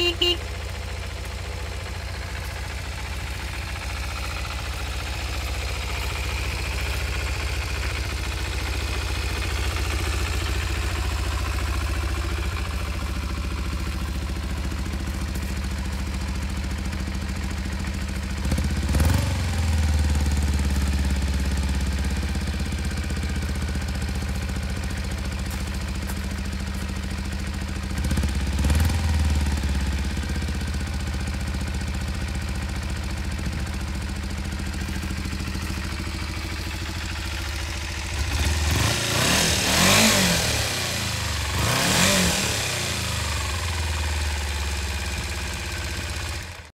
hee hee.